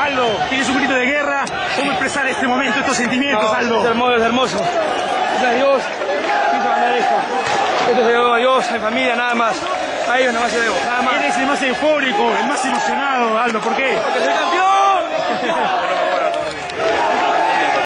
Aldo, tienes un grito de guerra. ¿Cómo expresar este momento, estos sentimientos, Aldo? Es hermoso, es hermoso. Gracias a Dios, quiso esto. Esto se debo a Dios, a mi familia, nada más. A ellos nada más se debo, nada más. Eres el más eufórico, el más emocionado, Aldo. ¿Por qué? Porque soy campeón.